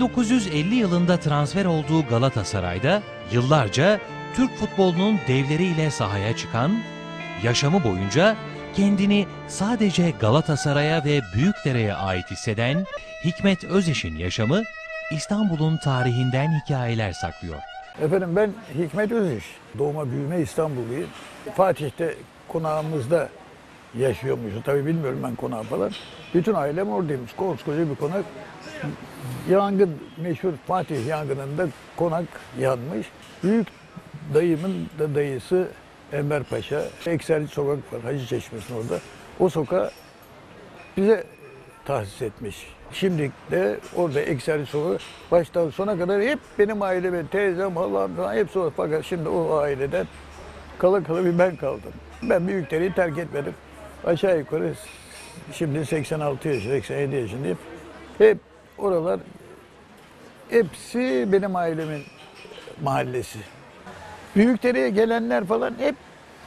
1950 yılında transfer olduğu Galatasaray'da yıllarca Türk futbolunun devleriyle sahaya çıkan, yaşamı boyunca kendini sadece Galatasaray'a ve Büyükdere'ye ait hisseden Hikmet Özeş'in yaşamı İstanbul'un tarihinden hikayeler saklıyor. Efendim ben Hikmet Öziş. Doğma büyüme İstanbulluyum. Fatih'te konağımızda yaşıyormuşuz. Tabii bilmiyorum ben konağı falan. Bütün ailem oradaymış. Koskoca bir konak. Yangın, meşhur Fatih yangınında konak yanmış. Büyük dayımın da dayısı Enver Paşa. Ekserli sokak var, Hacı Çeşmesi'nin orada. O sokağı bize tahsis etmiş. Şimdi de orada Ekserli Sokak baştan sona kadar hep benim aileme, teyzem, halam falan hepsi o. Fakat şimdi o aileden kala kala bir ben kaldım. Ben büyükleri terk etmedim. Aşağı yukarı şimdi 86 yaşında, 87 yaşındayım. Hep oralar hepsi benim ailemin mahallesi. Büyükdere'ye gelenler falan hep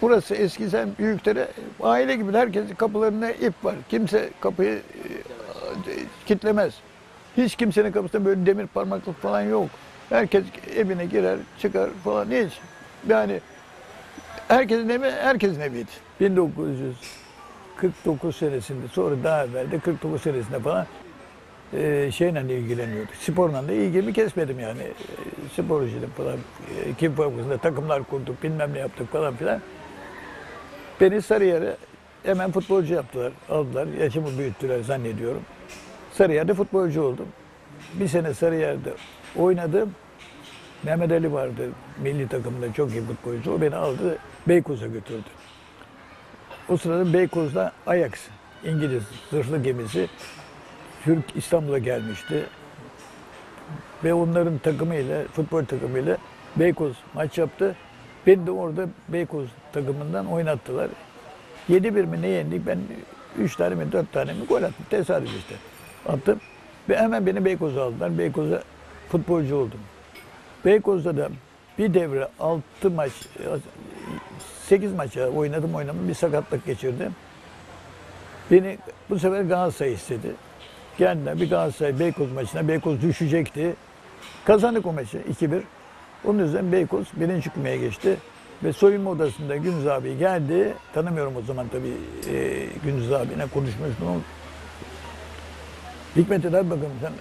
burası eskiden Büyükdere aile gibi herkesin kapılarında ip var. Kimse kapıyı e, kitlemez. Hiç kimsenin kapısında böyle demir parmaklık falan yok. Herkes evine girer, çıkar falan hiç. Yani herkesin evi herkesin eviydi. 1949 senesinde sonra daha evvel de 49 senesinde falan e, şeyle ilgileniyorduk. Sporla da ilgimi kesmedim yani. E, sporculuk falan. E, kim fakültesinde takımlar kurduk, bilmem ne yaptık falan filan. Beni Sarıyer'e hemen futbolcu yaptılar. Aldılar. Yaşımı büyüttüler zannediyorum. Sarıyer'de futbolcu oldum. Bir sene Sarıyer'de oynadım. Mehmet Ali vardı milli takımda çok iyi futbolcu. O beni aldı Beykoz'a götürdü. O sırada Beykoz'da Ajax, İngiliz zırhlı gemisi Türk İstanbul'a gelmişti. Ve onların takımıyla, futbol takımıyla Beykoz maç yaptı. Beni de orada Beykoz takımından oynattılar. 7-1 mi ne yendik? Ben 3 tane mi 4 tane mi gol attım. Tesadüf işte. Attım. Ve hemen beni Beykoz'a aldılar. Beykoz'a futbolcu oldum. Beykoz'da da bir devre 6 maç, 8 maça oynadım oynadım bir sakatlık geçirdim. Beni bu sefer Galatasaray istedi. Geldiler bir Galatasaray Beykoz maçına. Beykoz düşecekti. Kazandık o maçı 2-1. Onun üzerine Beykoz birinci kümeye geçti. Ve soyunma odasında Gündüz abi geldi. Tanımıyorum o zaman tabii e, Gündüz abiyle konuşmuştum. Hikmet abi bakın sen e,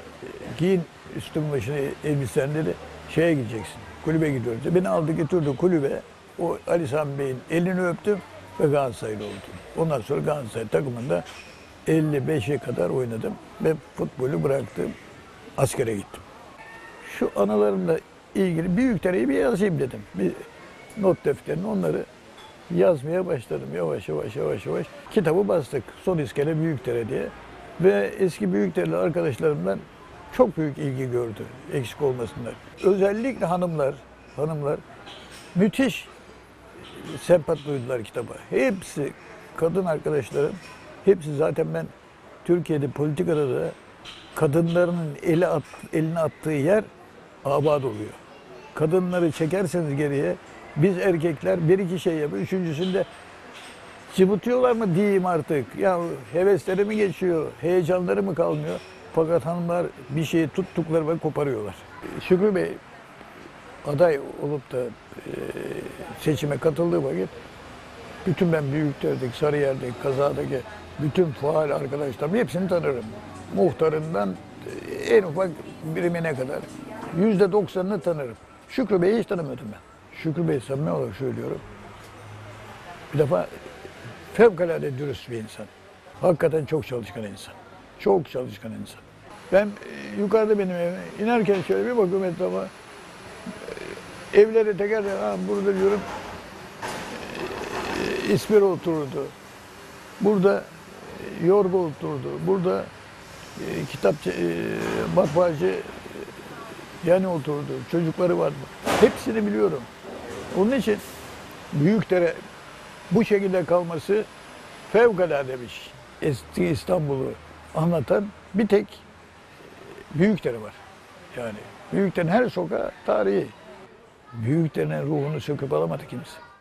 giyin üstün başını elbisen dedi. Şeye gideceksin. Kulübe gidiyoruz. Beni aldı götürdü kulübe. O Ali Sami Bey'in elini öptüm ve Galatasaraylı oldum. Ondan sonra Galatasaray takımında 55'e kadar oynadım ve futbolu bıraktım. Askere gittim. Şu anılarımla ilgili büyükleri bir yazayım dedim. Bir not defterine onları yazmaya başladım yavaş yavaş yavaş yavaş. Kitabı bastık. Son iskele Büyükdere diye. Ve eski Büyükdereli arkadaşlarımdan çok büyük ilgi gördü. Eksik olmasınlar. Özellikle hanımlar, hanımlar müthiş sempat duydular kitaba. Hepsi kadın arkadaşlarım, hepsi zaten ben Türkiye'de politikada da kadınların eli at, elini attığı yer abad oluyor. Kadınları çekerseniz geriye biz erkekler bir iki şey yapıyor. Üçüncüsünde cıvıtıyorlar mı diyeyim artık. Ya hevesleri mi geçiyor, heyecanları mı kalmıyor? Fakat hanımlar bir şeyi tuttukları ve koparıyorlar. Şükrü Bey aday olup da seçime katıldığı vakit bütün ben Büyükler'deki, Sarıyer'deki, Kaza'daki bütün faal arkadaşlarım hepsini tanırım. Muhtarından e, en ufak birimine kadar. Yüzde doksanını tanırım. Şükrü Bey'i hiç tanımıyordum ben. Şükrü Bey samimi olarak söylüyorum. Bir defa fevkalade dürüst bir insan. Hakikaten çok çalışkan insan. Çok çalışkan insan. Ben e, yukarıda benim evime inerken şöyle bir bakıyorum etrafa. E, evlere teker burada diyorum e, İspir otururdu. Burada e, Yorgo otururdu. Burada e, e, matbaacı e, yani oturdu. Çocukları vardı. Hepsini biliyorum. Onun için Büyükdere bu şekilde kalması fevkalade bir şey. Eski İstanbul'u anlatan bir tek Büyükdere var. Yani Büyükdere'nin her sokağı tarihi. Büyükdere'nin ruhunu söküp alamadı kimse.